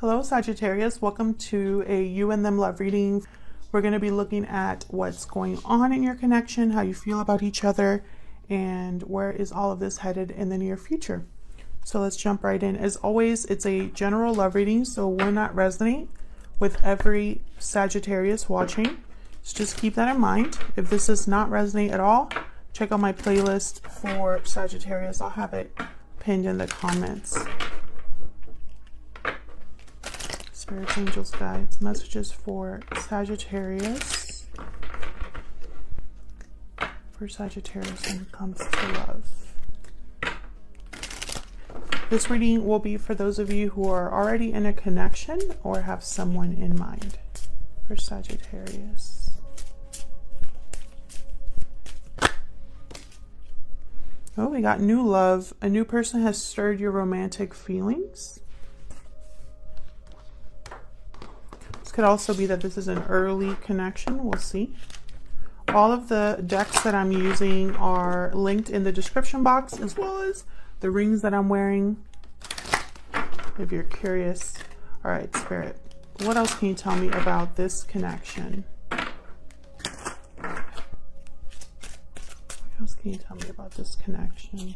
Hello, Sagittarius. Welcome to a You and Them Love reading. We're going to be looking at what's going on in your connection, how you feel about each other, and where is all of this headed in the near future. So let's jump right in. As always, it's a general love reading, so will not resonate with every Sagittarius watching. So just keep that in mind. If this does not resonate at all, check out my playlist for Sagittarius. I'll have it pinned in the comments. Spirits, angels, guides, messages for Sagittarius. For Sagittarius when it comes to love. This reading will be for those of you who are already in a connection or have someone in mind for Sagittarius. Oh, we got new love. A new person has stirred your romantic feelings. Could also be that this is an early connection. We'll see. All of the decks that I'm using are linked in the description box as well as the rings that I'm wearing if you're curious. All right, Spirit, what else can you tell me about this connection? What else can you tell me about this connection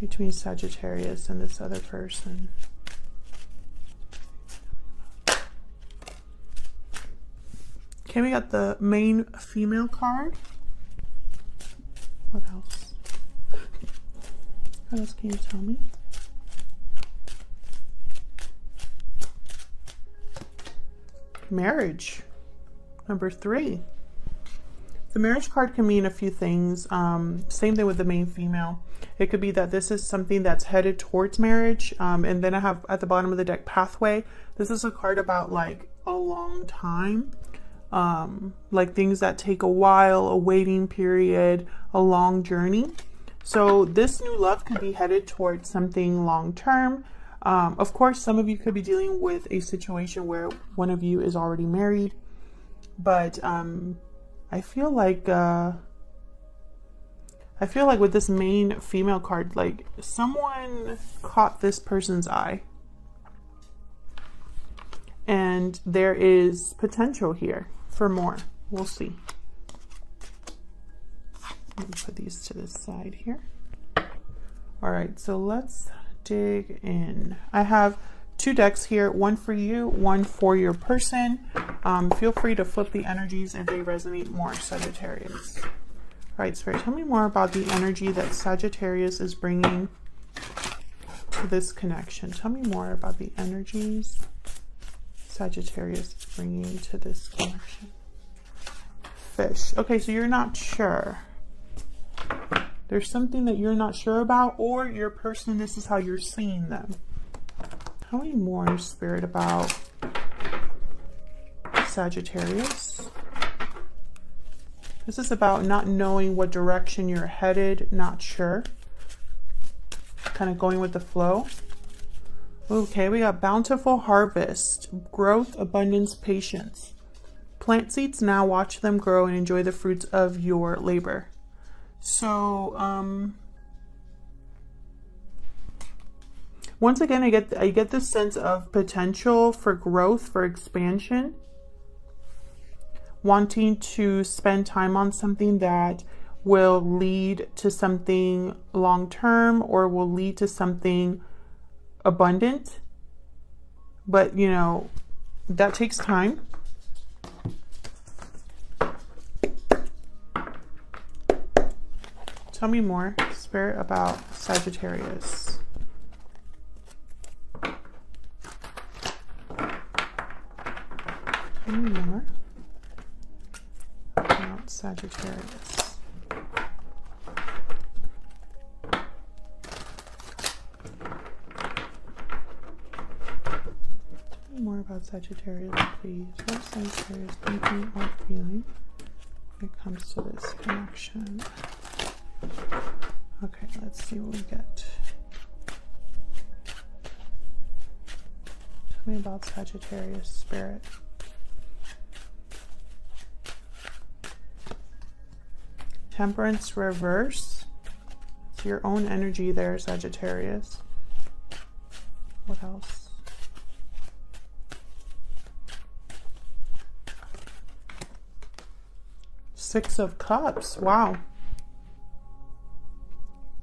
between Sagittarius and this other person? Okay, we got the main female card. What else? What else can you tell me? Marriage. Number three. The marriage card can mean a few things. Um, same thing with the main female. It could be that this is something that's headed towards marriage. Um, and then I have at the bottom of the deck, pathway. This is a card about like a long time um, like things that take a while, a waiting period, a long journey. So this new love could be headed towards something long term. Um, of course, some of you could be dealing with a situation where one of you is already married, but um, I feel like uh, I feel like with this main female card, like someone caught this person's eye, and there is potential here for more. We'll see. Let me put these to the side here. All right, so let's dig in. I have two decks here, one for you, one for your person. Um, feel free to flip the energies if they resonate more, Sagittarius. All right, Spirit, tell me more about the energy that Sagittarius is bringing to this connection. Tell me more about the energies Sagittarius is bringing to this connection? Fish. Okay, so you're not sure. There's something that you're not sure about, or your person, this is how you're seeing them. How many more, Spirit, about Sagittarius. This is about not knowing what direction you're headed, not sure. Kind of going with the flow. Okay, we got bountiful harvest, growth, abundance, patience. Plant seeds now, watch them grow and enjoy the fruits of your labor. So, um, once again, I get I get this sense of potential for growth, for expansion. Wanting to spend time on something that will lead to something long term or will lead to something abundant, but you know, that takes time. Tell me more, Spirit, about Sagittarius. Tell me more about Sagittarius. About Sagittarius, please. What Sagittarius or feeling when it comes to this connection? Okay, let's see what we get. Tell me about Sagittarius spirit. Temperance reverse. It's your own energy there, Sagittarius. What else? Six of Cups. Wow.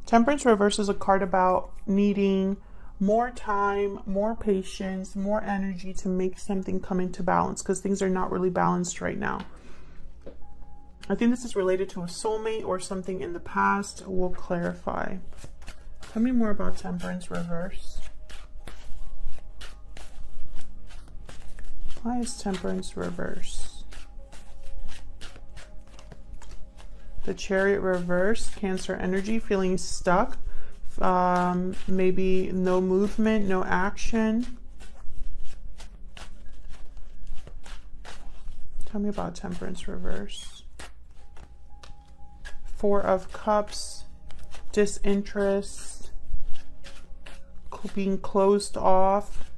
Temperance Reverse is a card about needing more time, more patience, more energy to make something come into balance because things are not really balanced right now. I think this is related to a soulmate or something in the past. We'll clarify. Tell me more about Temperance Reverse. Why is Temperance Reverse? The Chariot Reverse, Cancer Energy, feeling stuck. Um, maybe no movement, no action. Tell me about Temperance Reverse. Four of Cups, disinterest, being closed off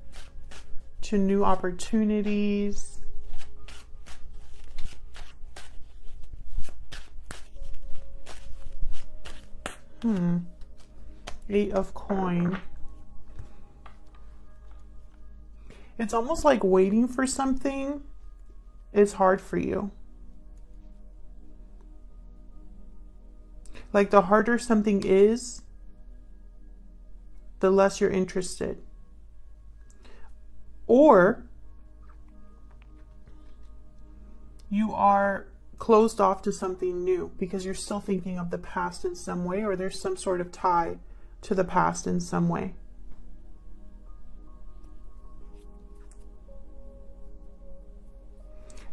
to new opportunities. Hmm. Eight of coin. It's almost like waiting for something is hard for you. Like the harder something is, the less you're interested. Or you are closed off to something new because you're still thinking of the past in some way or there's some sort of tie to the past in some way.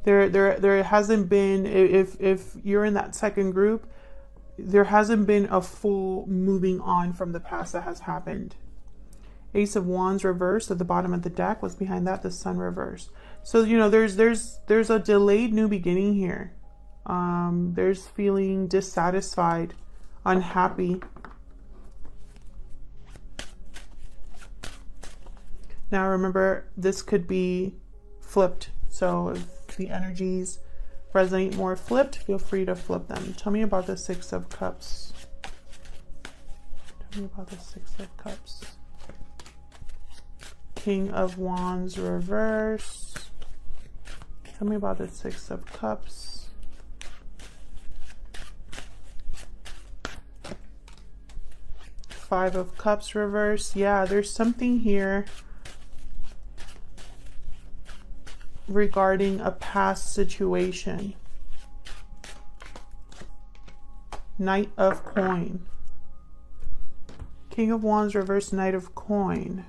There, there, there hasn't been, if, if you're in that second group, there hasn't been a full moving on from the past that has happened. Ace of Wands reversed at the bottom of the deck. was behind that? The Sun reversed. So you know, there's there's there's a delayed new beginning here. Um, there's feeling dissatisfied, unhappy. Now remember, this could be flipped. So if the energies resonate more flipped, feel free to flip them. Tell me about the Six of Cups. Tell me about the Six of Cups. King of Wands reverse. Tell me about the Six of Cups. Five of Cups reverse. Yeah, there's something here regarding a past situation. Knight of Coin. King of Wands reverse Knight of Coin.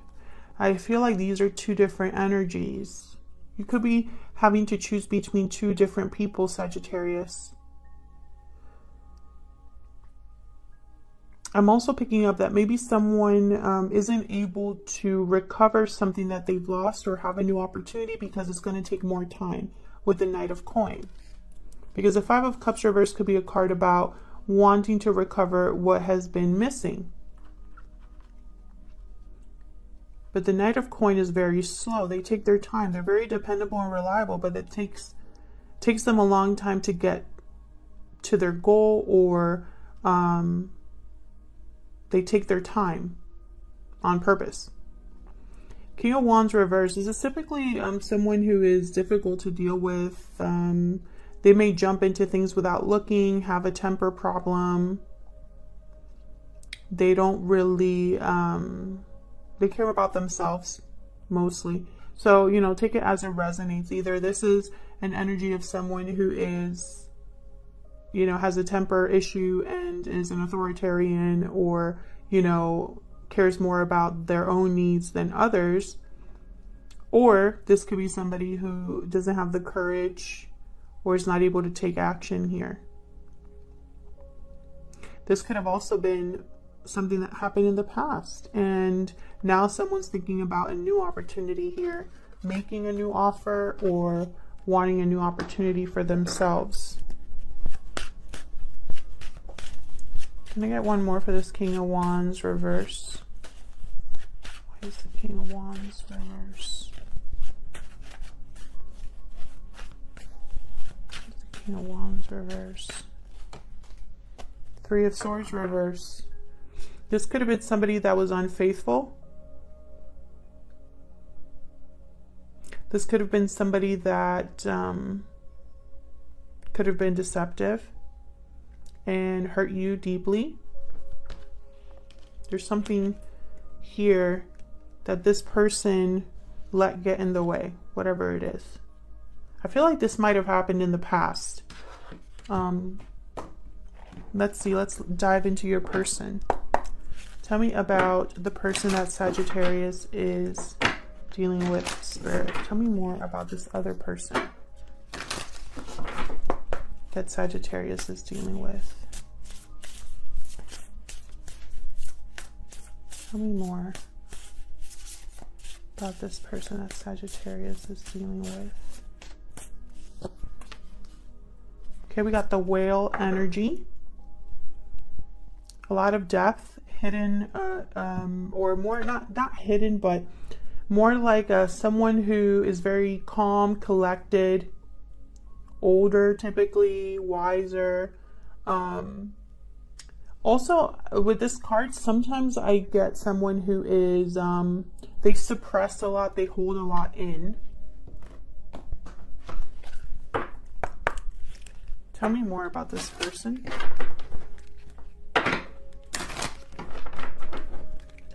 I feel like these are two different energies. You could be having to choose between two different people, Sagittarius. I'm also picking up that maybe someone um, isn't able to recover something that they've lost or have a new opportunity because it's going to take more time with the Knight of Coin. Because the Five of Cups reverse could be a card about wanting to recover what has been missing. But the Knight of Coin is very slow. They take their time. They're very dependable and reliable, but it takes takes them a long time to get to their goal or um, they take their time on purpose. King of Wands reverse. Is typically um, someone who is difficult to deal with. Um, they may jump into things without looking, have a temper problem. They don't really um, they care about themselves mostly. So, you know, take it as it resonates. Either this is an energy of someone who is, you know, has a temper issue and is an authoritarian or, you know, cares more about their own needs than others. Or this could be somebody who doesn't have the courage or is not able to take action here. This could have also been something that happened in the past. And now someone's thinking about a new opportunity here, making a new offer or wanting a new opportunity for themselves. Can I get one more for this King of Wands reverse? Why is the King of Wands reverse? the King of Wands reverse? Three of Swords reverse. This could have been somebody that was unfaithful. This could have been somebody that um, could have been deceptive and hurt you deeply. There's something here that this person let get in the way, whatever it is. I feel like this might have happened in the past. Um, let's see, let's dive into your person. Tell me about the person that Sagittarius is dealing with, Spirit. Tell me more about this other person that Sagittarius is dealing with. Tell me more about this person that Sagittarius is dealing with. Okay, we got the whale energy. A lot of depth, hidden, uh, um, or more not not hidden, but more like uh, someone who is very calm, collected, older, typically wiser. Um, also, with this card, sometimes I get someone who is, um, they suppress a lot, they hold a lot in. Tell me more about this person. Tell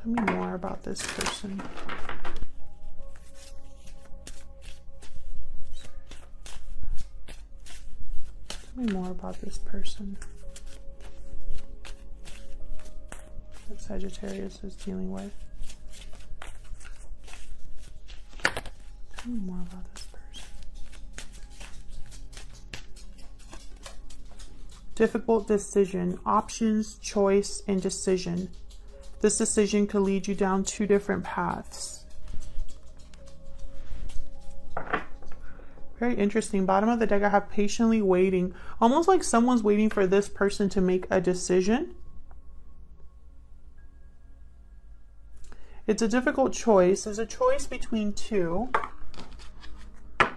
me more about this person. About this person. that Sagittarius is dealing with. Tell me more about this person. Difficult decision, options, choice, and decision. This decision could lead you down two different paths. Very interesting. Bottom of the deck, I have patiently waiting. Almost like someone's waiting for this person to make a decision It's a difficult choice. It's a choice between two.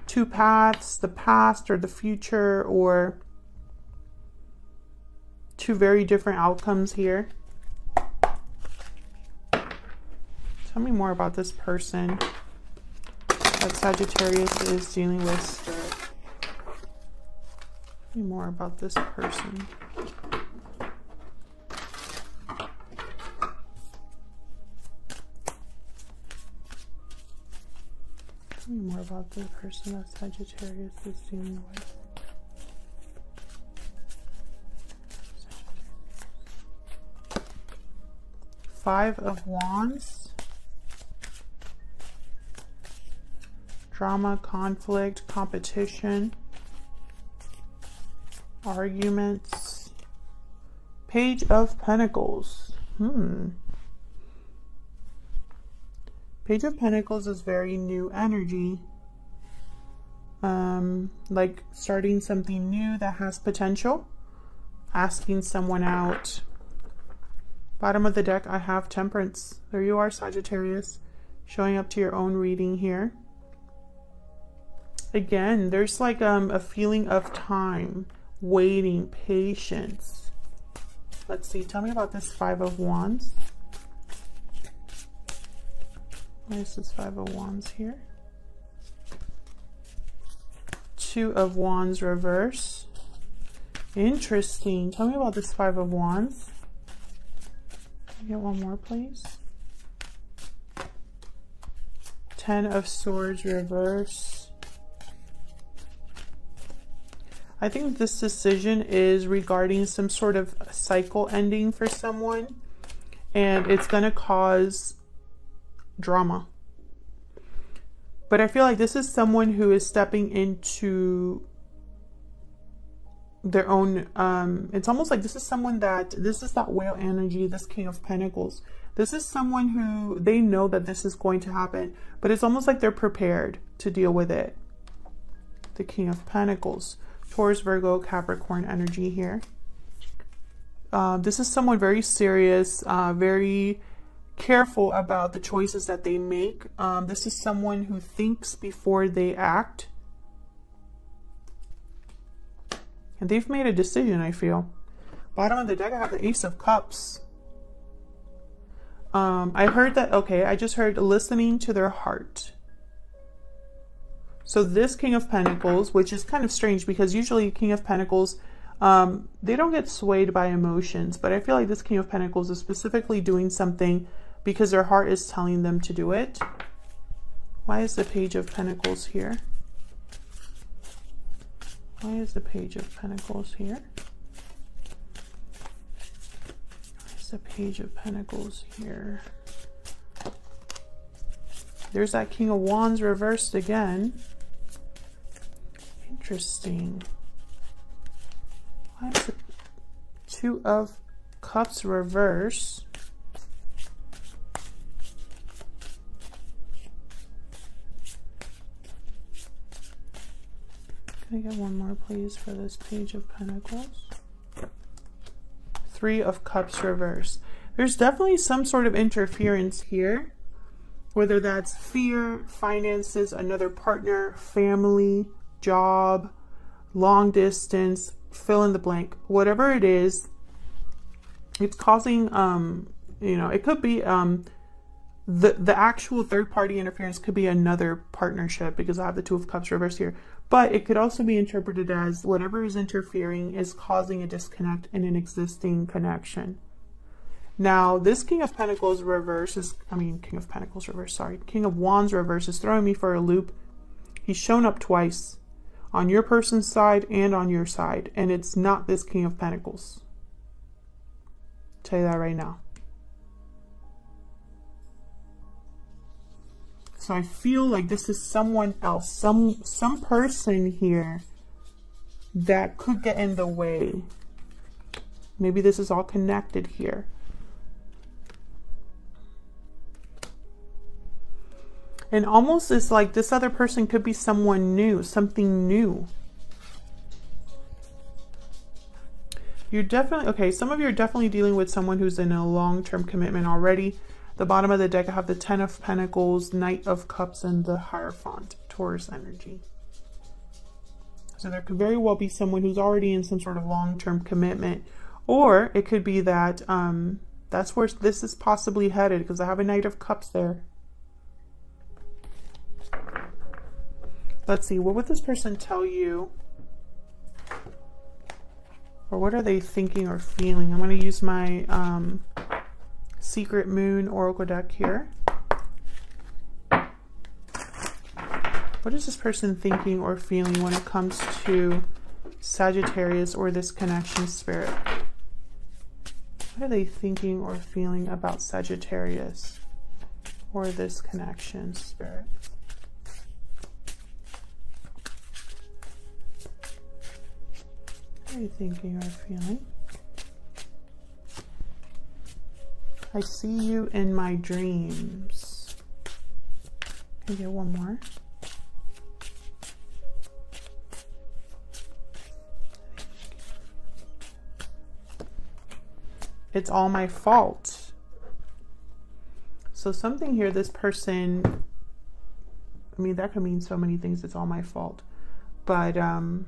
Two paths, the past or the future, or two very different outcomes here. Tell me more about this person that Sagittarius is dealing with. Tell me more about this person. Tell me more about the person that Sagittarius is dealing with. Five of Wands. Drama, conflict, competition, arguments. Page of Pentacles. Hmm. Page of Pentacles is very new energy. Um, like starting something new that has potential. Asking someone out. Bottom of the deck, I have Temperance. There you are, Sagittarius. Showing up to your own reading here. Again, there's like um, a feeling of time, waiting, patience. Let's see, tell me about this Five of Wands. There's this Five of Wands here. Two of Wands reverse. Interesting. Tell me about this Five of Wands. Get one more, please. Ten of Swords reverse. I think this decision is regarding some sort of cycle ending for someone. And it's going to cause drama. But I feel like this is someone who is stepping into their own um it's almost like this is someone that this is that whale energy this king of pentacles this is someone who they know that this is going to happen but it's almost like they're prepared to deal with it the king of pentacles taurus virgo capricorn energy here uh, this is someone very serious uh, very careful about the choices that they make. Um, this is someone who thinks before they act. And they've made a decision, I feel. Bottom of the deck, I have the Ace of Cups. Um, I heard that, okay, I just heard listening to their heart. So this King of Pentacles, which is kind of strange because usually King of Pentacles, um, they don't get swayed by emotions, but I feel like this King of Pentacles is specifically doing something because their heart is telling them to do it. Why is the Page of Pentacles here? Why is the Page of Pentacles here? Why is the Page of Pentacles here? There's that King of Wands reversed again. Interesting. Why is the Two of Cups reverse? Can I get one more, please, for this Page of Pentacles? Three of Cups reverse. There's definitely some sort of interference here, whether that's fear, finances, another partner, family, job, long distance, fill in the blank, whatever it is, it's causing, um, you know, it could be um, the the actual third party interference could be another partnership because I have the two of cups reversed here. But it could also be interpreted as whatever is interfering is causing a disconnect in an existing connection now this king of pentacles reverse is i mean king of pentacles reverse sorry king of wands reverse is throwing me for a loop he's shown up twice on your person's side and on your side and it's not this king of pentacles tell you that right now So I feel like this is someone else, some some person here that could get in the way. Maybe this is all connected here. And almost it's like this other person could be someone new, something new. You're definitely, okay, some of you are definitely dealing with someone who's in a long-term commitment already. The bottom of the deck, I have the Ten of Pentacles, Knight of Cups, and the Hierophant, Taurus energy. So there could very well be someone who's already in some sort of long-term commitment. Or it could be that um, that's where this is possibly headed because I have a Knight of Cups there. Let's see, what would this person tell you? Or what are they thinking or feeling? I'm going to use my um, Secret Moon Oracle deck here. What is this person thinking or feeling when it comes to Sagittarius or this connection spirit? What are they thinking or feeling about Sagittarius or this connection spirit? Are you thinking or feeling? I see you in my dreams. Can I get one more? It's all my fault. So something here, this person, I mean, that could mean so many things. It's all my fault. But um,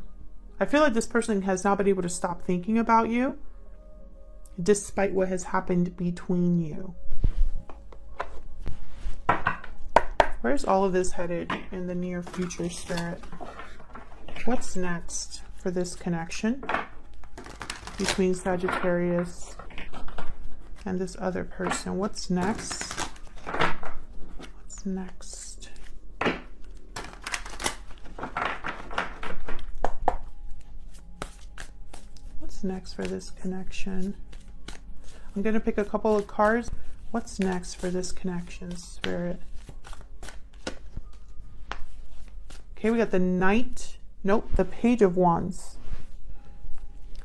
I feel like this person has not been able to stop thinking about you despite what has happened between you. Where's all of this headed in the near future, Spirit? What's next for this connection between Sagittarius and this other person? What's next? What's next? What's next for this connection? I'm going to pick a couple of cards. What's next for this connection, Spirit? Okay, we got the Knight. Nope, the Page of Wands.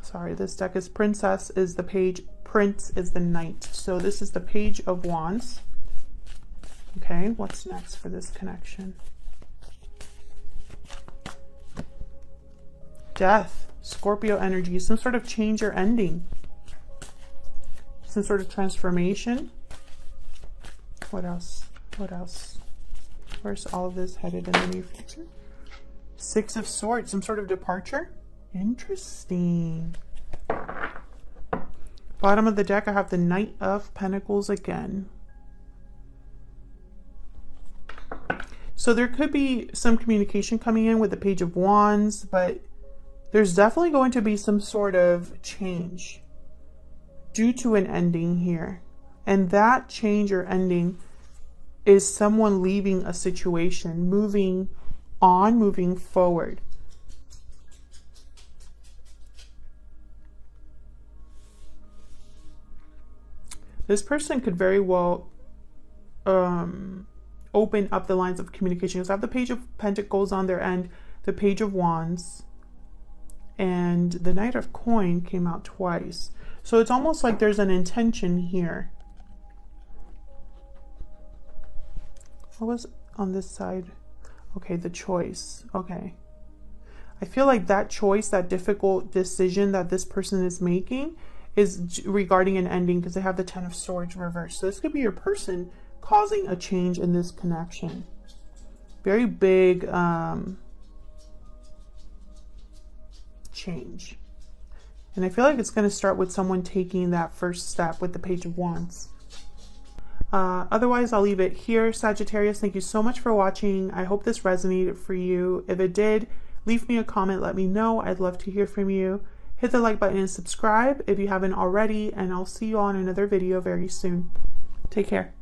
Sorry, this deck is Princess is the Page, Prince is the Knight. So this is the Page of Wands. Okay, what's next for this connection? Death, Scorpio energy, some sort of change or ending some sort of transformation. What else? What else? Where's all of this headed in the near future? Six of Swords, some sort of departure? Interesting. Bottom of the deck, I have the Knight of Pentacles again. So there could be some communication coming in with the Page of Wands, but there's definitely going to be some sort of change due to an ending here. And that change or ending is someone leaving a situation, moving on, moving forward. This person could very well um, open up the lines of communication. So I have the Page of Pentacles on their end, the Page of Wands, and the Knight of Coin came out twice. So it's almost like there's an intention here. What was on this side? Okay, the choice. Okay. I feel like that choice, that difficult decision that this person is making is regarding an ending because they have the Ten of Swords reversed. So this could be your person causing a change in this connection. Very big um, change. And I feel like it's going to start with someone taking that first step with the Page of Wands. Uh, otherwise, I'll leave it here. Sagittarius, thank you so much for watching. I hope this resonated for you. If it did, leave me a comment. Let me know. I'd love to hear from you. Hit the like button and subscribe if you haven't already. And I'll see you on another video very soon. Take care.